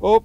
Oh,